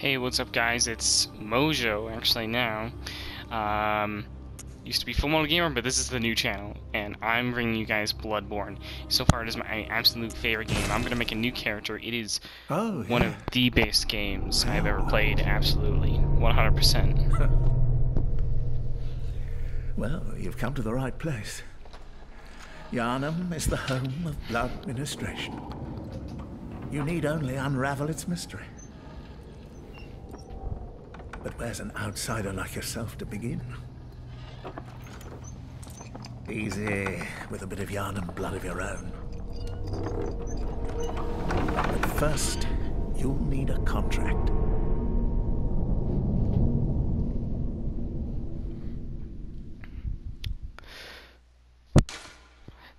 Hey, what's up, guys? It's MoJoe, actually, now. Um, used to be Full Metal Gamer, but this is the new channel, and I'm bringing you guys Bloodborne. So far, it is my absolute favorite game. I'm gonna make a new character. It is Oh, one of the best games I've ever played, absolutely. 100%. Well, you've come to the right place. Yharnam is the home of blood ministration. You need only unravel its mystery. But where's an outsider like yourself to begin? Easy, with a bit of yarn and blood of your own. But first, you'll need a contract.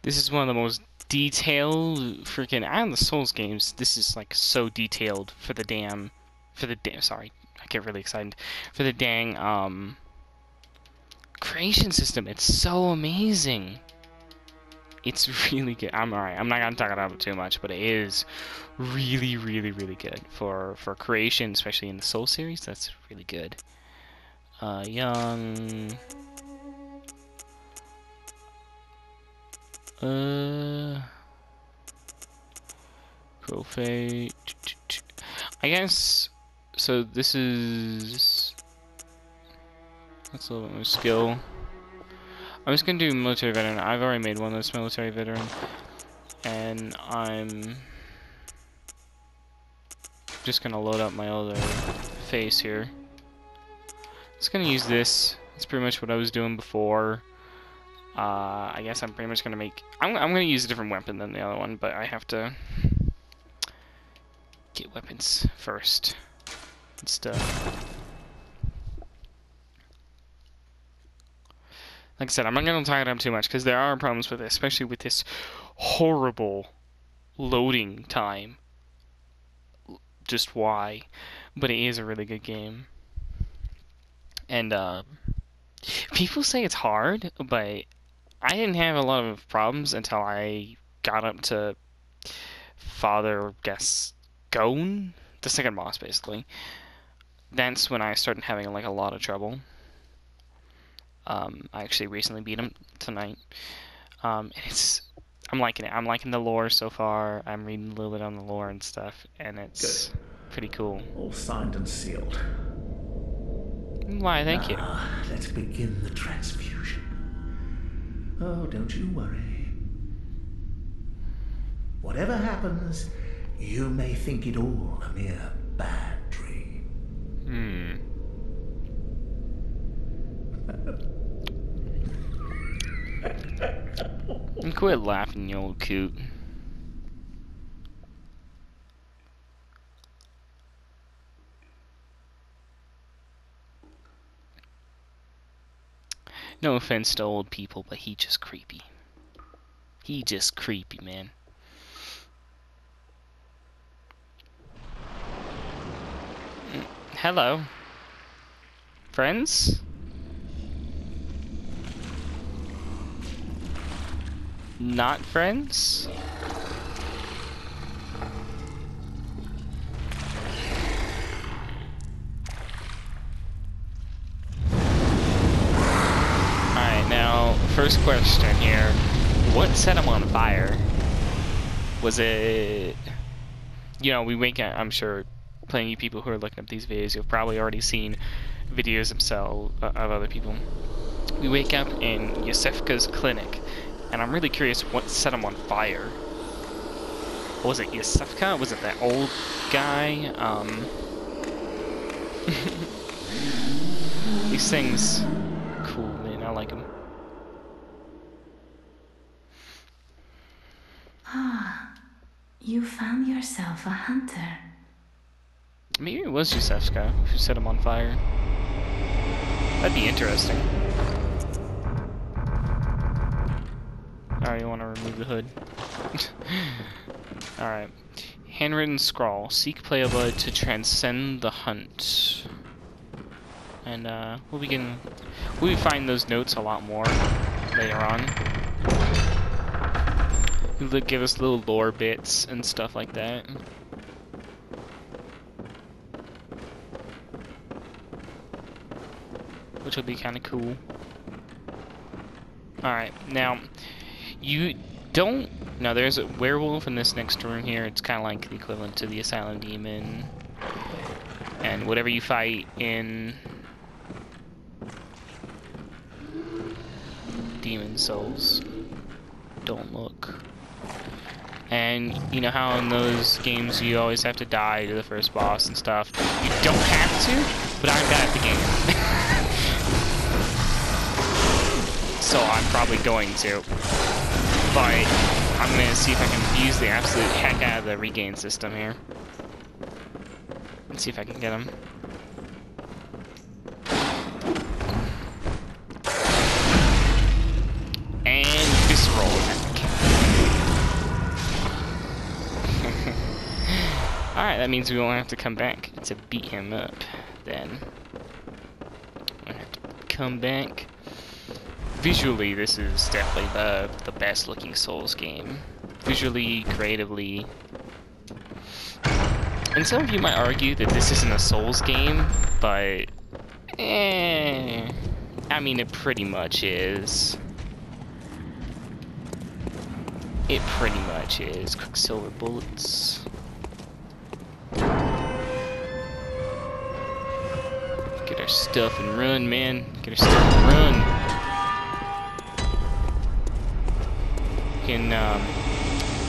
This is one of the most detailed freaking out of the Souls games. This is like so detailed for the damn for the damn sorry, get really excited. For the dang um creation system. It's so amazing. It's really good. I'm alright. I'm not gonna talk about it too much, but it is really, really, really good for for creation, especially in the Soul series. That's really good. Uh, young. Uh, Profate. I guess. So this is. That's a little bit more skill. I'm just gonna do military veteran. I've already made one of this military veteran, and I'm just gonna load up my other face here. Just gonna use this. That's pretty much what I was doing before. Uh, I guess I'm pretty much gonna make. I'm I'm gonna use a different weapon than the other one, but I have to get weapons first and stuff. Like I said, I'm not gonna tie it up too much because there are problems with it, especially with this horrible loading time. Just why? But it is a really good game. And uh, people say it's hard, but I didn't have a lot of problems until I got up to Father Gascoigne, the second boss, basically. That's when I started having like a lot of trouble. Um, I actually recently beat him tonight. Um, it's I'm liking it. I'm liking the lore so far. I'm reading a little bit on the lore and stuff, and it's pretty cool. All signed and sealed. Why? Thank you. Ah, let's begin the transfusion. Oh, don't you worry. Whatever happens, you may think it all a mere bad dream. Hmm. And quit laughing, you old coot. No offense to old people, but he just creepy. He just creepy, man. Mm, Hello. Friends? Not friends? Alright, now, first question here. What set him on fire? Was it... You know, we wake up, I'm sure, plenty of people who are looking up these videos, you've probably already seen videos themselves uh, of other people. We wake up in Iosefka's clinic, and I'm really curious what set him on fire. Was it Iosefka? Was it that old guy? Um, these things, cool man. I like them. Ah, you found yourself a hunter. Maybe it was Iosefka who set him on fire. That'd be interesting. Alright, you want to remove the hood. Alright. Handwritten scrawl. Seek paleblood to transcend the hunt. And, uh, we'll begin... We'll find those notes a lot more later on. It'll give us little lore bits and stuff like that. Which will be kind of cool. Alright, now, you don't... Now, there's a werewolf in this next room here. It's kind of like the equivalent to the Asylum Demon. And whatever you fight in... Demon Souls, don't look. And you know how in those games you always have to die to the first boss and stuff? You don't have to, but I'm bad at the game. so I'm probably going to. But I'm going to see if I can use the absolute heck out of the regain system here. Let's see if I can get him. And visceral attack. Alright, that means we won't have to come back to beat him up then. Have to come back. Visually, this is definitely the, the best looking Souls game. Visually, creatively. And some of you might argue that this isn't a Souls game, but... Eh... I mean, it pretty much is. It pretty much is. Quicksilver bullets. Get our stuff and run, man. Get our stuff and run. Can, um...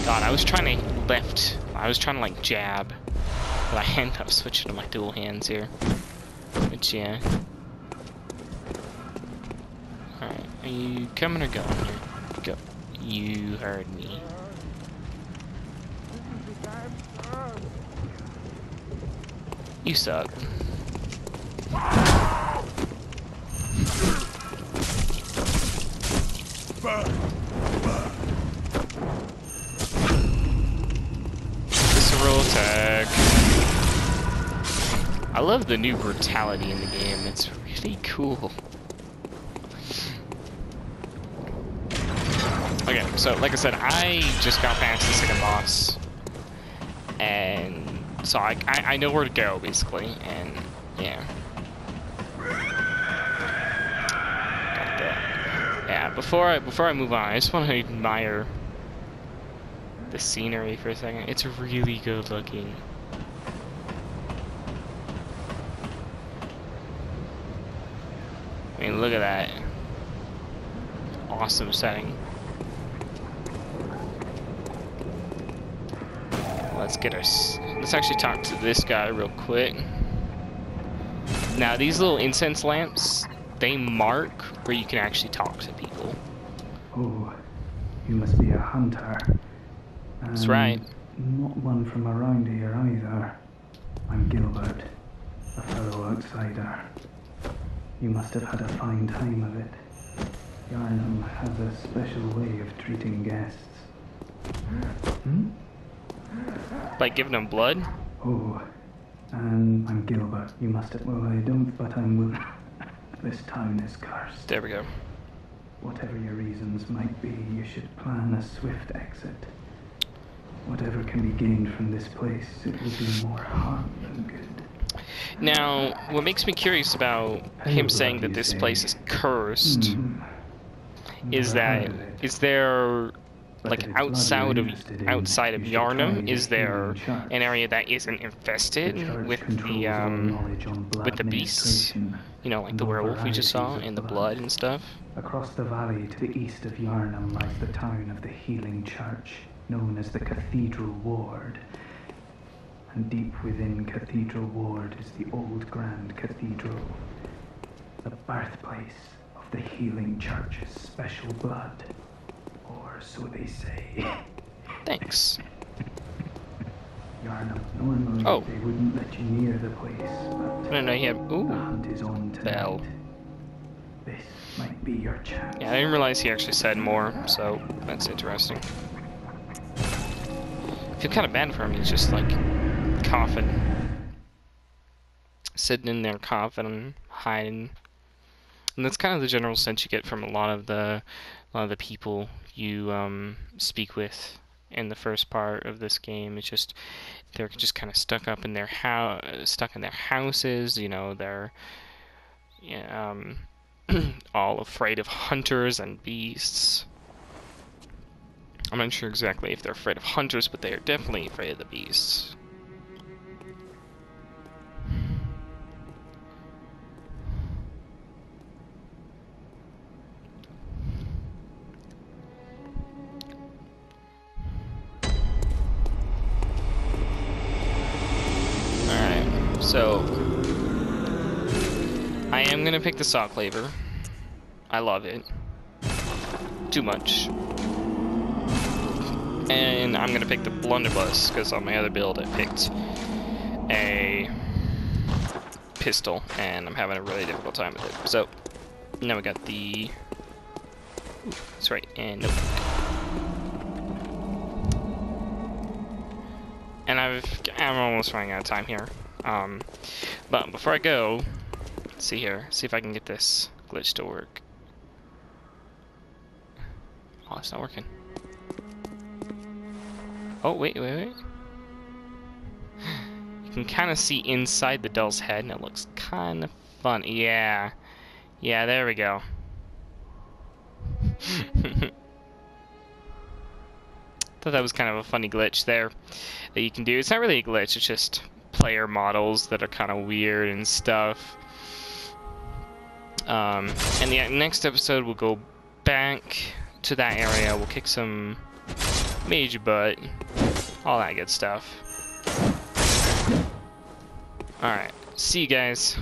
God, I was trying to left... I was trying to, like, jab. But I end up switching to my dual hands here. Which, yeah. Alright, are you coming or going here? Go. You heard me. You suck. Visceral attack. I love the new brutality in the game. It's really cool. Okay, so like I said, I just got past the second boss, and so I, I, I know where to go basically, and yeah. Yeah, before I before I move on, I just want to admire the scenery for a second. It's really good looking. I mean, look at that. Awesome setting. Let's get our. Let's actually talk to this guy real quick. Now, these little incense lamps, they mark where you can actually talk to people. Oh, you must be a hunter. That's right. Not one from around here either. I'm Gilbert, a fellow outsider. You must have had a fine time of it. Yharnam has a special way of treating guests. Hmm? Like giving them blood. Oh, and I'm Gilbert. You must have. Well, I don't, but I'm. will- this town is cursed. There we go. Whatever your reasons might be, you should plan a swift exit. Whatever can be gained from this place, it will do more harm than good. Now, what makes me curious about him saying that this place is cursed Mhm. is Never that heard of it. is there like if it's blood outside of outside of you should try Yharnam, is there an area that isn't infested with the um knowledge on blood with the beasts? You know, like the werewolf we just saw and the blood and stuff. Across the valley to the east of Yharnam lies the town of the Healing Church, known as the Cathedral Ward. And deep within Cathedral Ward is the old Grand Cathedral, the birthplace of the Healing Church's special blood. Or so they say. Thanks. Yharnam, normally Oh. they wouldn't let you near the place, but I didn't know he had. the hunt is on tonight. Bell. This might be your chance. Yeah, I didn't realize he actually said more, so that's interesting. Feel kind of bad for him. He's just like coughing, sitting in there coughing, hiding, and that's kind of the general sense you get from a lot of the, a lot of the people you um, speak with in the first part of this game. It's just they're just kind of stuck up in their house, stuck in their houses. You know, they're um, all afraid of hunters and beasts. I'm not sure exactly if they're afraid of hunters, but they are definitely afraid of the beasts. Alright, so I am gonna pick the saw cleaver. I love it. Too much. And I'm gonna pick the blunderbuss, because on my other build I picked a pistol, and I'm having a really difficult time with it. So, now we got the... Ooh, that's right, and nope. And I've, I'm almost running out of time here. Um, but before I go, let's see here, see if I can get this glitch to work. Oh, it's not working. Oh, wait, wait, wait. You can kind of see inside the doll's head, and it looks kind of fun. Yeah. Yeah, there we go. Thought that was kind of a funny glitch there that you can do. It's not really a glitch, it's just player models that are kind of weird and stuff. Um, and the next episode, we'll go back to that area. We'll kick some mage butt, all that good stuff. Alright, see you guys.